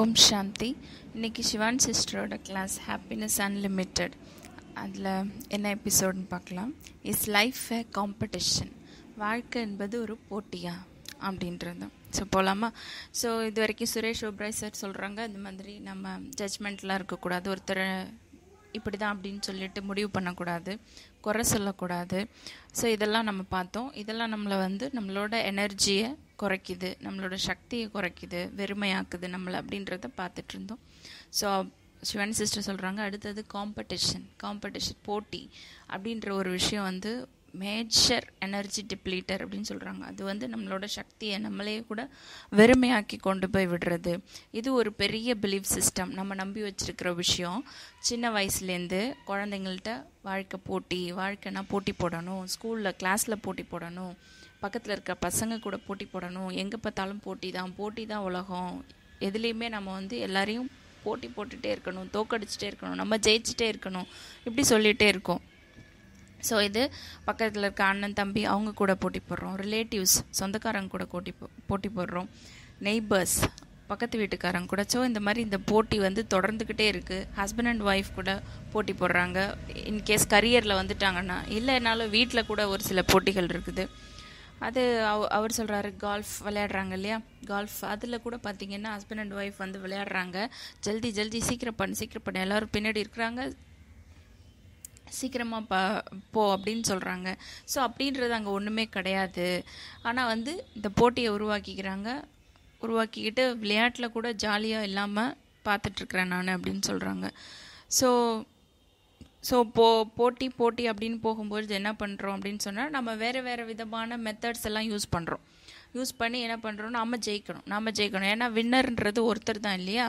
ஓம் சாந்தி. இன்னைக்கு சிவான் சிஸ்டரோட கிளாஸ் ஹாப்பினஸ் அன்லிமிட்டெட் அதில் என்ன எபிசோடுன்னு பார்க்கலாம். இஸ் லைஃப் எ காம்படிஷன் வாழ்க்கை என்பது ஒரு போட்டியா? அப்படின்றது. ஸோ போகலாமா ஸோ இது வரைக்கும் சுரேஷ் ஓப்ராய் சார் சொல்கிறாங்க இந்த மாதிரி நம்ம ஜட்ஜ்மெண்ட்லாம் இருக்கக்கூடாது. ஒருத்தரை இப்படி தான் அப்படின்னு சொல்லிட்டு முடிவு பண்ணக்கூடாது. குறை சொல்லக்கூடாது. ஸோ இதெல்லாம் நம்ம பார்த்தோம். இதெல்லாம் நம்மளை வந்து நம்மளோட எனர்ஜியை குறைக்குது நம்மளோட சக்தியை குறைக்குது வெறுமையாக்குது நம்மளை அப்படின்றத பார்த்துட்டு இருந்தோம். ஸோ சிவன் சிஸ்டர் சொல்கிறாங்க அடுத்தது காம்படிஷன் காம்படிஷன் போட்டி அப்படின்ற ஒரு விஷயம் வந்து மேஜர் எனர்ஜி டிப்ளீட்டர் அப்படின்னு சொல்கிறாங்க அது வந்து நம்மளோட சக்தியை நம்மளே கூட வெறுமையாக்கி கொண்டு போய் விடுறது. இது ஒரு பெரிய பிலீஃப் சிஸ்டம் நம்ம நம்பி வச்சுருக்கிற விஷயம் சின்ன வயசுலேருந்து குழந்தைங்கள்ட்ட வாழ்க்கை போட்டி வாழ்க்கைனா போட்டி போடணும் ஸ்கூலில் கிளாஸில் போட்டி போடணும் பக்கத்தில் இருக்க பசங்க கூட போட்டி போடணும் எங்கே பார்த்தாலும் போட்டி தான் போட்டி தான் உலகம். எதுலேயுமே நம்ம வந்து எல்லாரையும் போட்டி போட்டுகிட்டே இருக்கணும் தோக்கடிச்சிட்டே இருக்கணும் நம்ம ஜெயிச்சிட்டே இருக்கணும் இப்படி சொல்லிகிட்டே இருக்கோம். ஸோ இது பக்கத்தில் இருக்க அண்ணன் தம்பி அவங்க கூட போட்டி போடுறோம். ரிலேட்டிவ்ஸ் சொந்தக்காரங்க கூட போட்டி போட்டி போடுறோம். நெய்பர்ஸ் பக்கத்து வீட்டுக்காரங்க கூட. ஸோ இந்த மாதிரி இந்த போட்டி வந்து தொடர்ந்துக்கிட்டே இருக்குது ஹஸ்பண்ட் அண்ட் ஒய்ஃப் கூட போட்டி போடுறாங்க. இன்கேஸ் கரியரில் வந்துட்டாங்கன்னா இல்லைனாலும் வீட்டில் கூட ஒரு சில போட்டிகள் இருக்குது. அது அவ அவர் சொல்கிறாரு கால்ஃப் விளையாடுறாங்க இல்லையா? கால்ஃப் அதில் கூட பார்த்தீங்கன்னா ஹஸ்பண்ட் அண்ட் ஒய்ஃப் வந்து விளையாடுறாங்க. ஜல்தி ஜல்தி சீக்கிரம் பண்ணு சீக்கிரம் பண்ணு. எல்லோரும் பின்னாடி இருக்கிறாங்க. சீக்கிரமாக ப போ அப்படின்னு சொல்கிறாங்க ஸோ அப்படின்றது அங்கே ஒன்றுமே கிடையாது. ஆனால் வந்து இந்த போட்டியை உருவாக்கிக்கிறாங்க. உருவாக்கிக்கிட்டு விளையாட்டில் கூட ஜாலியாக இல்லாமல் பார்த்துட்ருக்குறேன் நான் அப்படின்னு சொல்கிறாங்க ஸோ ஸோ போ போட்டி போட்டி அப்படின்னு போகும்போது என்ன பண்ணுறோம் அப்படின்னு சொன்னால் நம்ம வேறு வேறு விதமான மெத்தட்ஸ் எல்லாம் யூஸ் பண்ணுறோம் யூஸ் பண்ணி என்ன பண்ணுறோம் நம்ம ஜெயிக்கணும். நம்ம ஜெயிக்கணும். ஏன்னா வின்னர்ன்றது ஒருத்தர் தான் இல்லையா?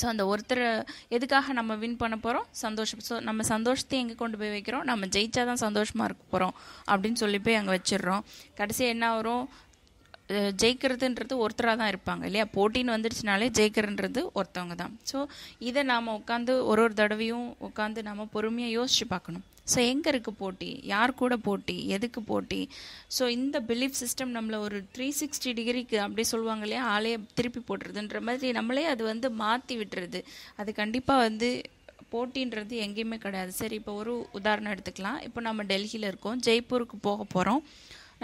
ஸோ அந்த ஒருத்தர் எதுக்காக நம்ம வின் பண்ண போகிறோம் சந்தோஷம். ஸோ நம்ம சந்தோஷத்தை எங்கே கொண்டு போய் வைக்கிறோம்? நம்ம ஜெயிச்சா தான் சந்தோஷமாக இருக்க போகிறோம் அப்படின்னு சொல்லி போய் அங்கே வச்சிடுறோம். கடைசி என்ன வரும்? ஜெயிக்கிறதுன்றது ஒருத்தராக தான் இருப்பாங்க இல்லையா? போட்டின்னு வந்துடுச்சுனாலே ஜெயிக்கிறன்றது ஒருத்தவங்க தான். ஸோ இதை நாம் உட்காந்து ஒரு ஒரு தடவையும் உட்காந்து நாம் பொறுமையாக யோசிச்சு பார்க்கணும். ஸோ எங்கே இருக்குது போட்டி? யார் கூட போட்டி? எதுக்கு போட்டி? ஸோ இந்த பிலீஃப் சிஸ்டம் நம்மளை ஒரு த்ரீ சிக்ஸ்டி டிகிரிக்கு அப்படி சொல்லுவாங்க இல்லையா? ஆளே திருப்பி போட்டுறதுன்ற மாதிரி நம்மளே அது வந்து மாற்றி விட்டுறது. அது கண்டிப்பாக வந்து போட்டின்றது எங்கேயுமே கிடையாது. சரி இப்போ ஒரு உதாரணம் எடுத்துக்கலாம். இப்போ நம்ம டெல்லியில் இருக்கோம் ஜெய்ப்பூருக்கு போக போகிறோம்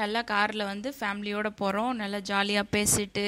நல்லா காரில் வந்து ஃபேமிலியோடு போகிறோம் நல்லா ஜாலியாக பேசிட்டு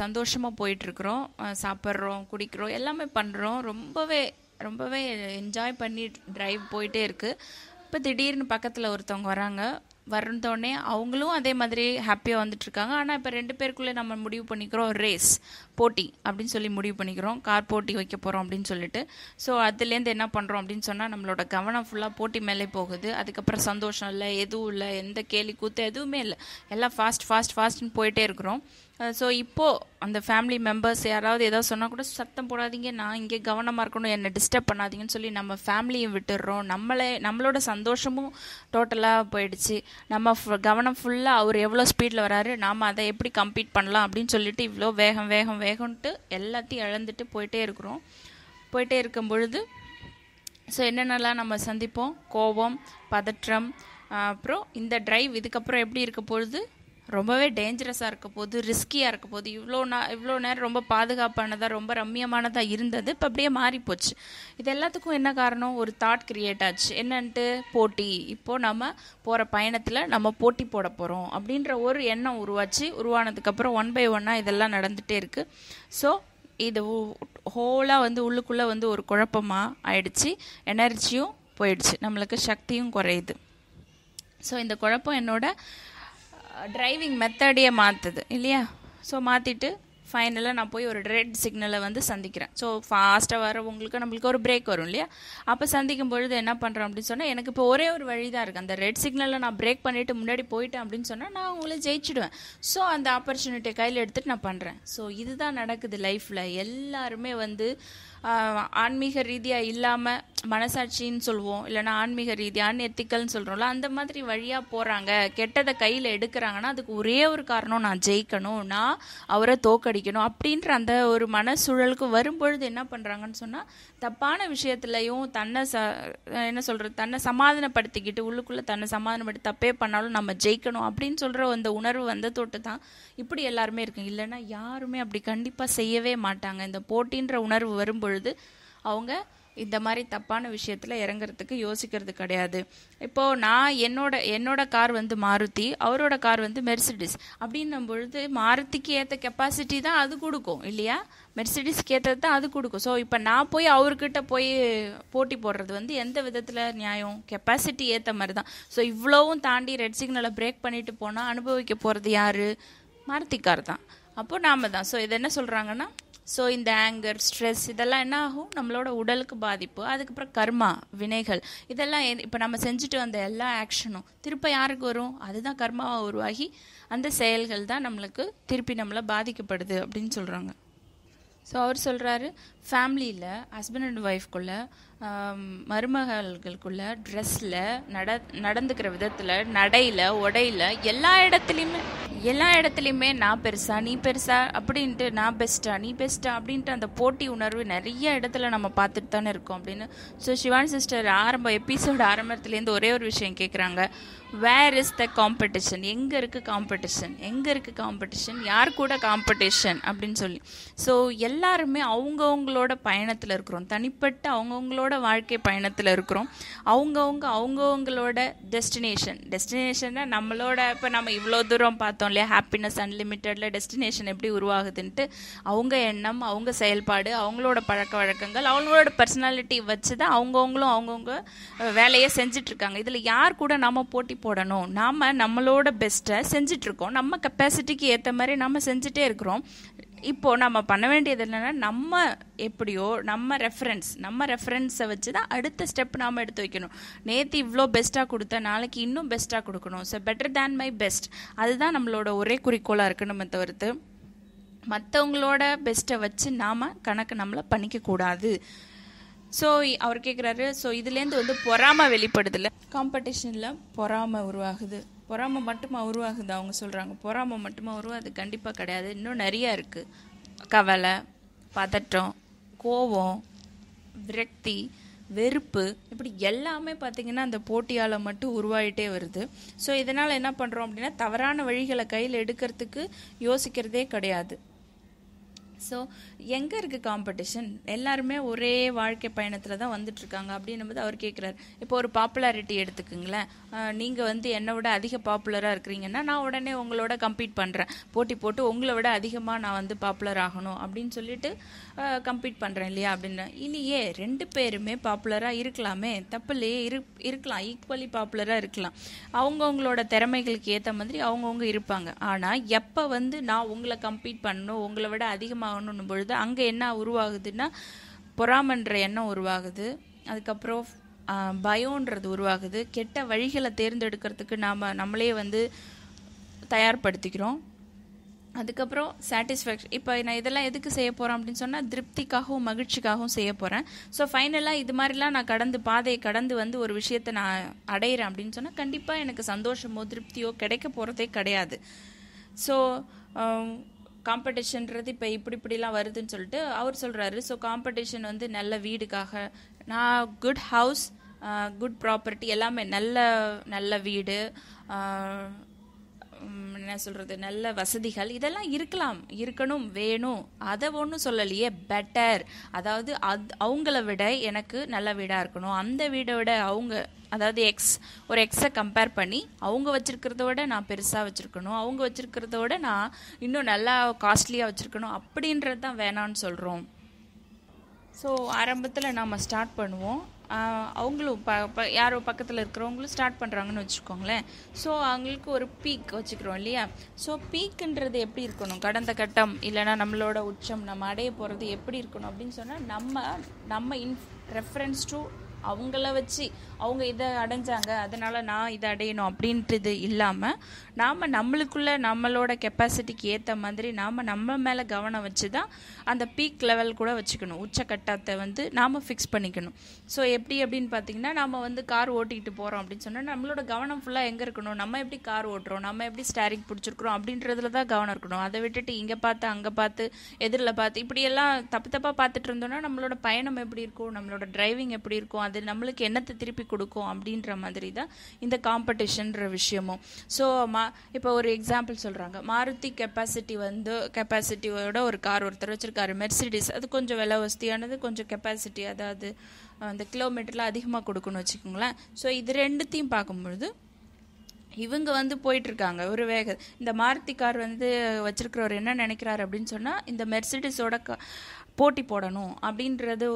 சந்தோஷமாக போயிட்டுருக்குறோம். சாப்பிட்றோம் குடிக்கிறோம் எல்லாமே பண்ணுறோம் ரொம்பவே ரொம்பவே என்ஜாய் பண்ணி ட்ரைவ் போயிட்டே இருக்குது இப்போ திடீர்னு பக்கத்தில் ஒருத்தவங்க வராங்க. வந்தோடனே அவங்களும் அதே மாதிரி ஹாப்பியாக வந்துட்டுருக்காங்க. ஆனால் இப்போ ரெண்டு பேருக்குள்ளே நம்ம முடிவு பண்ணிக்கிறோம் ரேஸ் போட்டி அப்படின்னு சொல்லி முடிவு பண்ணிக்கிறோம். கார் போட்டி வைக்க போகிறோம் அப்படின்னு சொல்லிட்டு. ஸோ அதுலேருந்து என்ன பண்ணுறோம் அப்படின்னு சொன்னால் நம்மளோட கவனம் ஃபுல்லாக போட்டி மேலே போகுது. அதுக்கப்புறம் சந்தோஷம் இல்லை எதுவும் இல்லை எந்த கேலி கூத்து எதுவுமே இல்லை. எல்லாம் ஃபாஸ்ட் ஃபாஸ்ட் ஃபாஸ்ட்னு போயிட்டே இருக்கிறோம். Uh, ஸோ இப்போது அந்த ஃபேமிலி மெம்பர்ஸ் யாராவது ஏதாவது சொன்னால் கூட சத்தம் போடாதீங்க நான் இங்கே கவனமாக இருக்கணும் என்னை டிஸ்டர்ப் பண்ணாதீங்கன்னு சொல்லி நம்ம ஃபேமிலியும் விட்டுடுறோம். நம்மளே நம்மளோட சந்தோஷமும் டோட்டலாக போயிடுச்சு. நம்ம கவனம் ஃபுல்லாக அவர் எவ்வளோ ஸ்பீடில் வராரு நாம் அதை எப்படி கம்ப்ளீட் பண்ணலாம் அப்படின்னு சொல்லிட்டு இவ்வளோ வேகம் வேகம் வேகம்ன்ட்டு எல்லாத்தையும் இழந்துட்டு போயிட்டே இருக்கிறோம். போயிட்டே இருக்கும் பொழுது ஸோ என்னென்னலாம் நம்ம சந்திப்போம்? கோபம் பதற்றம் அப்புறம் இந்த ட்ரைவ் இதுக்கப்புறம் எப்படி இருக்க பொழுது ரொம்பவே டேஞ்சரஸாக இருக்க போது ரிஸ்கியாக இருக்க போது இவ்வளோ நா இவ்வளோ நேரம் ரொம்ப பாதுகாப்பானதாக ரொம்ப ரம்மியமானதாக இருந்தது. இப்போ அப்படியே மாறி போச்சு இது எல்லாத்துக்கும் என்ன காரணம்? ஒரு தாட் கிரியேட் ஆச்சு. என்னன்ட்டு? போட்டி. இப்போது நம்ம போகிற பயணத்தில் நம்ம போட்டி போட போகிறோம் அப்படின்ற ஒரு எண்ணம் உருவாச்சு. உருவானதுக்கப்புறம் ஒன் பை ஒன்னாக இதெல்லாம் நடந்துகிட்டே இருக்குது ஸோ இது ஹோலாக வந்து உள்ளுக்குள்ளே வந்து ஒரு குழப்பமாக ஆயிடுச்சு. எனர்ஜியும் போயிடுச்சு. நம்மளுக்கு சக்தியும் குறையுது. ஸோ இந்த குழப்பம் என்னோட டிரைவிங் மெத்தடையே மாற்றுது இல்லையா? ஸோ மாற்றிட்டு ஃபைனலாக நான் போய் ஒரு ரெட் சிக்னலை வந்து சந்திக்கிறேன். ஸோ ஃபாஸ்ட்டாக வரவங்களுக்கு நம்மளுக்கு ஒரு பிரேக் வரும் இல்லையா? அப்போ சந்திக்கும் பொழுது என்ன பண்ணுறோம் அப்படின்னு சொன்னால் எனக்கு இப்போ ஒரே ஒரு வழி தான் இருக்குது அந்த ரெட் சிக்னலில் நான் பிரேக் பண்ணிவிட்டு முன்னாடி போயிட்டேன் அப்படின்னு சொன்னால் நான் உங்களை ஜெயிச்சிடுவேன். ஸோ அந்த ஆப்பர்ச்சுனிட்டியை கையில் எடுத்துகிட்டு நான் பண்ணுறேன் ஸோ இதுதான் நடக்குது லைஃப்பில் எல்லாருமே வந்து ஆன்மீக ரீதியாக இல்லாமல் மனசாட்சின்னு சொல்லுவோம் இல்லைனா ஆன்மீக ரீதியான எத்திக்கல்னு சொல்கிறோம்ல அந்த மாதிரி வழியாக போகிறாங்க கெட்டதை கையில் எடுக்கிறாங்கன்னா அதுக்கு ஒரே ஒரு காரணம் நான் ஜெயிக்கணும் நான் அவரை தோக்கடிக்கணும் அப்படின்ற அந்த ஒரு மனசூழலுக்கு வரும்பொழுது என்ன பண்ணுறாங்கன்னு சொன்னால் தப்பான விஷயத்துலையும் தன்னை ச என்ன சொல்கிறது தன்னை சமாதானப்படுத்திக்கிட்டு உள்ளுக்குள்ளே தன்னை சமாதானப்படுத்தி தப்பே பண்ணாலும் நம்ம ஜெயிக்கணும் அப்படின்னு சொல்கிற அந்த உணர்வு வந்த தொட்டு தான் இப்படி எல்லாருமே இருக்கு இல்லைன்னா யாருமே அப்படி கண்டிப்பாக செய்யவே மாட்டாங்க. இந்த போட்டின்ற உணர்வு வரும்பொழுது அவங்க இந்த மாதிரி தப்பான விஷயத்தில் இறங்குறதுக்கு யோசிக்கிறது கிடையாது. இப்போது நான் என்னோட என்னோட கார் வந்து மாருதி அவரோட கார் வந்து மெர்சிடிஸ். அப்படின்னும் பொழுது மாருதிக்கு ஏற்ற கெப்பாசிட்டி தான் அது கொடுக்கும் இல்லையா? மெர்சிடிஸ்க்கு ஏற்றது தான் அது கொடுக்கும். ஸோ இப்போ நான் போய் அவர்கிட்ட போய் போட்டி போடுறது வந்து எந்த விதத்தில் நியாயம்? கெப்பாசிட்டி ஏற்ற மாதிரி தான். ஸோ இவ்வளவும் தாண்டி ரெட் சிக்னலை பிரேக் பண்ணிட்டு போனால் அனுபவிக்க போகிறது யார்? மாருதி கார் தான். அப்போது நாம தான். ஸோ இது என்ன சொல்கிறாங்கன்னா ஸோ இந்த ஆங்கர் ஸ்ட்ரெஸ் இதெல்லாம் என்ன ஆகும் நம்மளோட உடலுக்கு பாதிப்பு. அதுக்கப்புறம் கர்மா வினைகள். இதெல்லாம் இப்போ நம்ம செஞ்சுட்டு வந்த எல்லா ஆக்ஷனும் திருப்ப யாருக்கு வரும்? அதுதான் கர்மாவாக உருவாகி அந்த செயல்கள் தான் நம்மளுக்கு திருப்பி நம்மளை பாதிக்கப்படுது அப்படின்னு சொல்கிறாங்க ஸோ அவர் சொல்கிறாரு ஃபேமிலியில் ஹஸ்பண்ட் அண்ட் ஒய்ஃப்குள்ள மருமகள்களுக்குள்ள ட்ரெஸ்ஸில் நட நடந்துக்கிற விதத்தில் நடையில் உடையில் எல்லா இடத்துலையுமே எல்லா இடத்துலையுமே நான் பெருசா நீ பெருசா அப்படின்ட்டு நான் பெஸ்ட்டா நீ பெஸ்ட்டா அப்படின்ட்டு அந்த போட்டி உணர்வு நிறைய இடத்துல நம்ம பார்த்துட்டு தானே இருக்கோம் அப்படின்னு. ஸோ சிவான் சிஸ்டர் ஆரம்ப எபிசோடு ஆரம்பத்துலேருந்து ஒரே ஒரு விஷயம் கேட்குறாங்க வேர் இஸ் த காம்படிஷன் எங்கே இருக்குது காம்படிஷன் எங்கே இருக்குது காம்படிஷன் யார் கூட காம்படிஷன் அப்படின்னு சொல்லி. ஸோ எல்லாருமே அவங்கவுங்களோட பயணத்தில் இருக்கிறோம். தனிப்பட்ட அவங்கவுங்களோட வாழ்க்கை பயணத்தில் இருக்கிறோம். அவங்கவுங்க அவங்கவுங்களோட டெஸ்டினேஷன் டெஸ்டினேஷன்னா நம்மளோட இப்போ நம்ம இவ்வளோ தூரம் பார்த்தோம் இல்லையா? ஹாப்பினஸ் அன்லிமிட்டடில் டெஸ்டினேஷன் எப்படி உருவாகுதுன்ட்டு அவங்க எண்ணம் அவங்க செயல்பாடு அவங்களோட பழக்க வழக்கங்கள் அவங்களோட பர்சனாலிட்டி வச்சு தான் அவங்கவுங்களும் அவங்கவுங்க வேலையை செஞ்சிட்ருக்காங்க. இதில் யார் கூட நாம் போட்டி போடணும்? நாம் நம்மளோட பெஸ்ட்டை செஞ்சிட்ருக்கோம். நம்ம கெப்பாசிட்டிக்கு ஏற்ற மாதிரி நம்ம செஞ்சுட்டே இருக்கிறோம். இப்போது நம்ம பண்ண வேண்டியது என்னென்னா நம்ம எப்படியோ நம்ம ரெஃபரன்ஸ் நம்ம ரெஃபரன்ஸை வச்சு தான் அடுத்த ஸ்டெப் நாம் எடுத்து வைக்கணும். நேற்று இவ்வளோ பெஸ்ட்டாக கொடுத்த நாளைக்கு இன்னும் பெஸ்ட்டாக கொடுக்கணும். So better than my best அதுதான் நம்மளோட ஒரே குறிக்கோளாக இருக்கணுமே தவிர்த்து மற்றவங்களோட பெஸ்ட்டை வச்சு நாம் கணக்கு நம்மளை பண்ணிக்கக்கூடாது ஸோ அவர் கேட்குறாரு ஸோ இதுலேருந்து வந்து பொறாமை வெளிப்படுதில்லை காம்படிஷனில் பொறாமை உருவாகுது. பொறாமை மட்டுமா உருவாகுது? அவங்க சொல்கிறாங்க பொறாமை மட்டுமா உருவாகுது? கண்டிப்பாக கிடையாது. இன்னும் நிறையா இருக்குது கவலை பதட்டம் கோபம் விரக்தி வெறுப்பு இப்படி எல்லாமே பார்த்திங்கன்னா அந்த போட்டியால் மட்டும் உருவாகிட்டே வருது. ஸோ இதனால் என்ன பண்ணுறோம் அப்படின்னா தவறான வழிகளை கையில் எடுக்கிறதுக்கு யோசிக்கிறதே கிடையாது. ஸோ எங்கே இருக்குது காம்படிஷன் எல்லாருமே ஒரே வாழ்க்கை பயணத்தில் தான் வந்துட்டுருக்காங்க அப்படின்னும் போது அவர் கேட்குறாரு இப்போ ஒரு பாப்புலாரிட்டி எடுத்துக்குங்களேன். நீங்கள் வந்து என்னை விட அதிக பாப்புலராக இருக்கிறீங்கன்னா நான் உடனே உங்களோட கம்பீட் பண்ணுறேன் போட்டி போட்டு உங்களை விட அதிகமாக நான் வந்து பாப்புலர் ஆகணும் அப்படின்னு சொல்லிட்டு கம்பீட் பண்ணுறேன் இல்லையா அப்படின்னு. இல்லையே ரெண்டு பேருமே பாப்புலராக இருக்கலாமே. தப்பில்லையே இரு இருக்கலாம். ஈக்குவலி பாப்புலராக இருக்கலாம். அவங்கவுங்களோட திறமைகளுக்கு ஏற்ற மாதிரி அவங்கவுங்க இருப்பாங்க. ஆனால் எப்போ வந்து நான் உங்களை கம்பீட் பண்ணணும் உங்களை விட அதிகமாக ஆகணும் பொழுது அங்கே என்ன உருவாகுதுன்னா பொறாமன்ற எண்ணம் உருவாகுது. அதுக்கப்புறம் பயோன்றது உருவாகுது. கெட்ட வழிகளை தேர்ந்தெடுக்கிறதுக்கு நாம் நம்மளே வந்து தயார்படுத்திக்கிறோம். அதுக்கப்புறம் சாட்டிஸ்ஃபேக்ஷன் இப்போ நான் இதெல்லாம் எதுக்கு செய்ய போகிறேன் அப்படின்னு சொன்னால் திருப்திக்காகவும் மகிழ்ச்சிக்காகவும் செய்ய போகிறேன் ஸோ ஃபைனலாக இது மாதிரிலாம் நான் கடந்து பாதையை கடந்து வந்து ஒரு விஷயத்தை நான் அடையிறேன் அப்படின்னு சொன்னால் கண்டிப்பாக எனக்கு சந்தோஷமோ திருப்தியோ கிடைக்க போகிறதே கிடையாது. ஸோ காம்படிஷன்றது இப்போ இப்படி இப்படிலாம் வருதுன்னு சொல்லிட்டு அவர் சொல்கிறாரு ஸோ காம்படிஷன் வந்து நல்ல வீடுக்காக நான் குட் ஹவுஸ் குட் ப்ராப்பர்ட்டி எல்லாமே நல்ல நல்ல வீடு என்ன சொல்கிறது நல்ல வசதிகள் இதெல்லாம் இருக்கலாம். இருக்கணும் வேணும். அதை ஒன்றும் சொல்லலையே பெட்டர் அதாவது அத் அவங்கள விட எனக்கு நல்ல வீடாக இருக்கணும். அந்த வீடை விட அவங்க அதாவது எக்ஸ் ஒரு எக்ஸை கம்பேர் பண்ணி அவங்க வச்சுருக்கிறத விட நான் பெருசாக வச்சுருக்கணும். அவங்க வச்சுருக்கிறத விட நான் இன்னும் நல்லா காஸ்ட்லியாக வச்சுருக்கணும். அப்படின்றது தான் வேணான்னு சொல்கிறோம் ஸோ ஆரம்பத்தில் நாம் ஸ்டார்ட் பண்ணுவோம். அவங்களும் ப ப யாரோ பக்கத்தில் இருக்கிறவங்களும் ஸ்டார்ட் பண்ணுறாங்கன்னு வச்சுக்கோங்களேன். ஸோ அவங்களுக்கு ஒரு பீக் வச்சுக்கிறோம் இல்லையா? ஸோ பீக்குன்றது எப்படி இருக்கணும்? கடந்த கட்டம் இல்லைனா நம்மளோட உச்சம் நம்ம அடைய போகிறது எப்படி இருக்கணும் அப்படின்னு சொன்னால் நம்ம நம்ம இன் ரெஃபரன்ஸ் டு அவங்கள வச்சு அவங்க இதை அடைஞ்சாங்க அதனால் நான் இதை அடையணும் அப்படின்றது இல்லாமல் நாம் நம்மளுக்குள்ள நம்மளோட கெப்பாசிட்டிக்கு ஏற்ற மாதிரி நாம் நம்ம மேலே கவனம் வச்சு தான் அந்த பீக் லெவல் கூட வச்சுக்கணும். உச்சக்கட்டத்தை வந்து நாம் ஃபிக்ஸ் பண்ணிக்கணும். ஸோ எப்படி அப்படின்னு பார்த்தீங்கன்னா நம்ம வந்து கார் ஓட்டிக்கிட்டு போகிறோம் அப்படின்னு சொன்னால் நம்மளோட கவனம் ஃபுல்லாக எங்கே இருக்கணும்? நம்ம எப்படி கார் ஓட்டுறோம்? நம்ம எப்படி ஸ்டாரிங் பிடிச்சிருக்கிறோம்? அப்படின்றதுல தான் கவனம் இருக்கணும். அதை விட்டுட்டு இங்கே பார்த்து அங்கே பார்த்து எதிரில் பார்த்து இப்படியெல்லாம் தப்பு தப்பாக பார்த்துட்டு இருந்தோம்னா நம்மளோட பயணம் எப்படி இருக்கும்? நம்மளோட டிரைவிங் எப்படி இருக்கும்? அது நம்மளுக்கு என்னத்தை திருப்பி கொடுக்கும்? அப்படின்ற மாதிரி தான் இந்த காம்படிஷன்ற விஷயமும். ஸோ மா இப்போ ஒரு எக்ஸாம்பிள் சொல்கிறாங்க மாருதி கெப்பாசிட்டி வந்து கெப்பாசிட்டியோட ஒரு கார் ஒருத்தர் வச்சுருக்காரு மெர்சிடிஸ் அது கொஞ்சம் விலை வசதியானது கொஞ்சம் கெப்பாசிட்டி அதாவது அந்த கிலோமீட்டரில் அதிகமாக கொடுக்கணும்னு வச்சுக்கோங்களேன். ஸோ இது ரெண்டுத்தையும் பார்க்கும்பொழுது இவங்க வந்து போயிட்டுருக்காங்க. ஒரு வேக இந்த மாருதி கார் வந்து வச்சுருக்கிறவர் என்ன நினைக்கிறாரு அப்படின்னு சொன்னால் இந்த மெர்சிடிஸோட க போட்டி போடணும் அப்படின்றது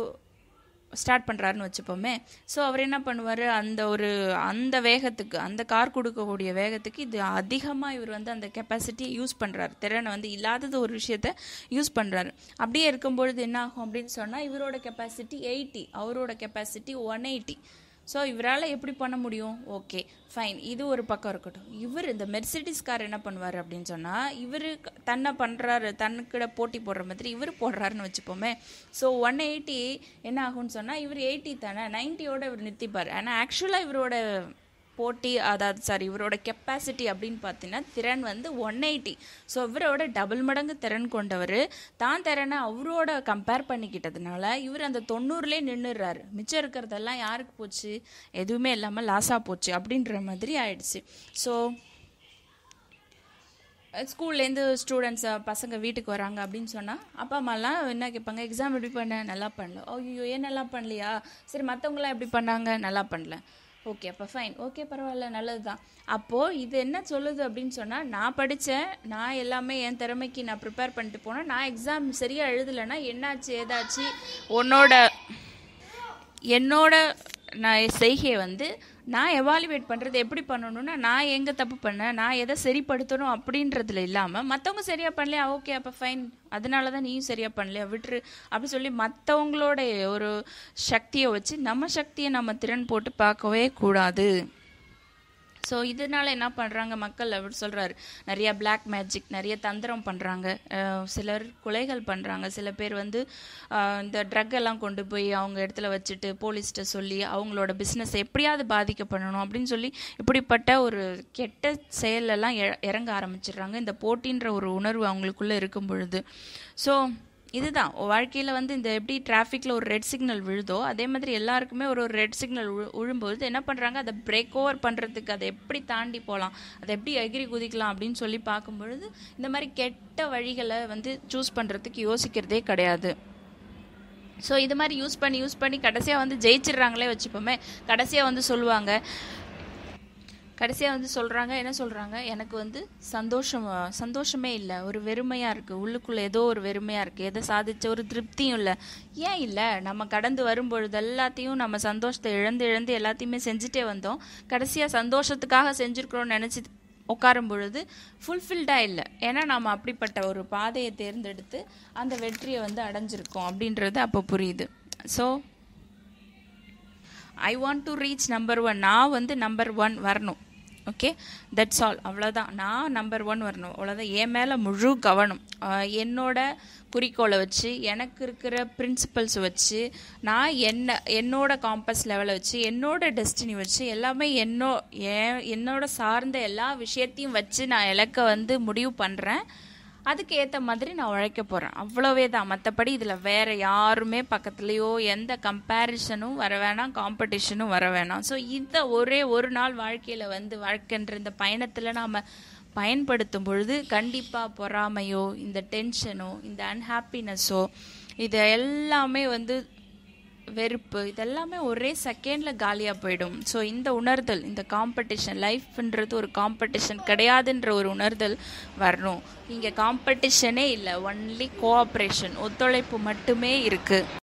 ஸ்டார்ட் பண்ணுறாருன்னு வச்சுப்போமே. ஸோ அவர் என்ன பண்ணுவார்? அந்த ஒரு அந்த வேகத்துக்கு அந்த கார் கொடுக்கக்கூடிய வேகத்துக்கு இது அதிகமாக இவர் வந்து அந்த கெப்பாசிட்டியை யூஸ் பண்ணுறாரு திறனை வந்து இல்லாதது ஒரு விஷயத்த யூஸ் பண்ணுறாரு அப்படியே இருக்கும்பொழுது என்ன ஆகும் அப்படின்னு சொன்னால் இவரோட கெப்பாசிட்டி எயிட்டி அவரோட கெப்பாசிட்டி ஒன் எயிட்டி ஸோ இவரால் எப்படி பண்ண முடியும்? ஓகே ஃபைன் இது ஒரு பக்கம் இருக்கட்டும். இவர் இந்த மெர்சிடிஸ் கார் என்ன பண்ணுவார் அப்படின்னு சொன்னால் இவர் தன்னை பண்ணுறாரு தன்னுக்கிட போட்டி போடுற மாதிரி இவர் போடுறாருன்னு வச்சுப்போமே. ஸோ ஒன் எயிட்டி என்ன ஆகும்னு சொன்னால் இவர் எயிட்டி தானே? நைன்ட்டியோட இவர் நிறுத்திப்பார். ஆனால் ஆக்சுவலாக இவரோட போட்டி அதாவது சாரி இவரோட கெப்பாசிட்டி அப்படின்னு பார்த்தீங்கன்னா திறன் வந்து ஒன் எயிட்டி ஸோ இவரோட டபுள் மடங்கு திறன் கொண்டவர். தான் திறனை அவரோட கம்பேர் பண்ணிக்கிட்டதுனால இவர் அந்த தொண்ணூறுலேயே நின்றுடுறாரு மிச்சம் இருக்கிறதெல்லாம் யாருக்கு போச்சு? எதுவுமே இல்லாமல் லாஸாக போச்சு அப்படின்ற மாதிரி ஆயிடுச்சு. ஸோ ஸ்கூல்லேருந்து ஸ்டூடெண்ட்ஸ் பசங்க வீட்டுக்கு வராங்க அப்படின்னு சொன்னால் அப்பா அம்மாலாம் என்ன கேட்பாங்க? எக்ஸாம் எப்படி பண்ண? நல்லா பண்ணல. ஐயோ ஏன் நல்லா பண்ணலையா? சரி மற்றவங்களாம் எப்படி பண்ணாங்க? நல்லா பண்ணல. ஓகே அப்போ ஃபைன் ஓகே பரவாயில்ல நல்லது தான் அப்போது இது என்ன சொல்லுது அப்படின்னு சொன்னால் நான் படித்தேன் நான் எல்லாமே என் திறமைக்கு நான் ப்ரிப்பேர் பண்ணிட்டு போனேன். நான் எக்ஸாம் சரியாக எழுதலைன்னா என்னாச்சு ஏதாச்சு உன்னோட என்னோட நான் செய்கையை வந்து நான் எவாலுவேட் பண்ணுறது எப்படி பண்ணணும்னா நான் எங்கே தப்பு பண்ணேன் நான் எதை சரிப்படுத்தணும் அப்படின்றதுல இல்லாமல் மற்றவங்க சரியாக பண்ணலையா ஓகே அப்போ ஃபைன் அதனால தான் நீயும் சரியாக பண்ணலையா விட்டுரு. அப்படி சொல்லி மற்றவங்களோட ஒரு சக்தியை வச்சு நம்ம சக்தியை நம்ம திறன் போட்டு பார்க்கவே கூடாது. ஸோ இதனால என்ன பண்ணுறாங்க மக்கள் அவர் சொல்கிறாரு நிறைய பிளாக் மேஜிக் நிறைய தந்திரம் பண்ணுறாங்க சிலர் கொலைகள் பண்ணுறாங்க சில பேர் வந்து இந்த ட்ரக் எல்லாம் கொண்டு போய் அவங்க இடத்துல வச்சுட்டு போலீஸ்கிட்ட சொல்லி அவங்களோட பிஸ்னஸ் எப்படியாவது பாதிக்க பண்ணணும் அப்படின்னு சொல்லி இப்படிப்பட்ட ஒரு கெட்ட செயலெல்லாம் இறங்க ஆரம்பிச்சிடுறாங்க. இந்த போட்டின்ற ஒரு உணர்வு அவங்களுக்குள்ளே இருக்கும் பொழுது. ஸோ இதுதான். வாழ்க்கையில் வந்து இந்த எப்படி டிராஃபிக்கில் ஒரு ரெட் சிக்னல் விழுதோ அதே மாதிரி எல்லாருக்குமே ஒரு ஒரு ரெட் சிக்னல் விழும்போது என்ன பண்ணுறாங்க அதை பிரேக் ஓவர் பண்ணுறதுக்கு அதை எப்படி தாண்டி போகலாம் அதை எப்படி எகிரி குதிக்கலாம் அப்படின்னு சொல்லி பார்க்கும்பொழுது இந்த மாதிரி கெட்ட வழிகளை வந்து சூஸ் பண்ணுறதுக்கு யோசிக்கிறதே கிடையாது. ஸோ இது மாதிரி யூஸ் பண்ணி யூஸ் பண்ணி கடைசியாக வந்து ஜெயிச்சிடுறாங்களே வச்சுப்போமே. கடைசியாக வந்து சொல்லுவாங்க கடைசியாக வந்து சொல்கிறாங்க என்ன சொல்கிறாங்க எனக்கு வந்து சந்தோஷம் சந்தோஷமே இல்லை. ஒரு வெறுமையாக இருக்குது உள்ளுக்குள்ளே ஏதோ ஒரு வெறுமையாக இருக்குது எதை சாதித்த ஒரு திருப்தியும் இல்லை. ஏன் இல்லை? நம்ம கடந்து வரும்பொழுது எல்லாத்தையும் நம்ம சந்தோஷத்தை இழந்து இழந்து எல்லாத்தையுமே செஞ்சுட்டே வந்தோம். கடைசியாக சந்தோஷத்துக்காக செஞ்சுருக்கிறோன்னு நினச்சி உட்காரும் பொழுது ஃபுல்ஃபில்டாக இல்லை. ஏன்னா நாம் அப்படிப்பட்ட ஒரு பாதையை தேர்ந்தெடுத்து அந்த வெற்றியை வந்து அடைஞ்சிருக்கோம் அப்படின்றது அப்போ புரியுது. So I want to reach number one நான் வந்து நம்பர் ஒன் வரணும். ஓகே தட்ஸ் ஆல் அவ்வளோதான் நான் நம்பர் ஒன் வரணும். அவ்வளோதான் என் மேலே முழு கவனம். என்னோட குறிக்கோளை வச்சு எனக்கு இருக்கிற பிரின்சிபல்ஸ் வச்சு நான் என்ன என்னோட காம்பஸ் லெவலை வச்சு என்னோட டெஸ்டினி வச்சு எல்லாமே என்னோ என் என்னோட சார்ந்த எல்லா விஷயத்தையும் வச்சு நான் இலக்கை வந்து முடிவு பண்ணுறேன் அதுக்கு ஏற்ற மாதிரி நான் உழைக்க போகிறேன் அவ்வளோவே தான். மற்றபடி இதில் வேறு யாருமே பக்கத்துலேயோ எந்த கம்பேரிஷனும் வர வேணாம் காம்படிஷனும் வர வேணாம். ஸோ இந்த ஒரே ஒரு நாள் வாழ்க்கையில் வந்து வாழ்க்கைன்ற இந்த பயணத்தில் நாம் பயன்படுத்தும் பொழுது கண்டிப்பாக பொறாமையோ இந்த டென்ஷனோ இந்த அன்ஹாப்பினஸோ இது எல்லாமே வந்து வெறுப்பு இதெல்லாமே ஒரே செகண்டில் காலியாக போயிடும். ஸோ இந்த உணர்தல் இந்த காம்படிஷன் லைஃப்ன்றது ஒரு காம்படிஷன் கிடையாதுன்ற ஒரு உணர்தல் வரணும். இங்கே காம்படிஷனே இல்லை ஒன்லி கோஆப்ரேஷன் ஒத்துழைப்பு மட்டுமே இருக்குது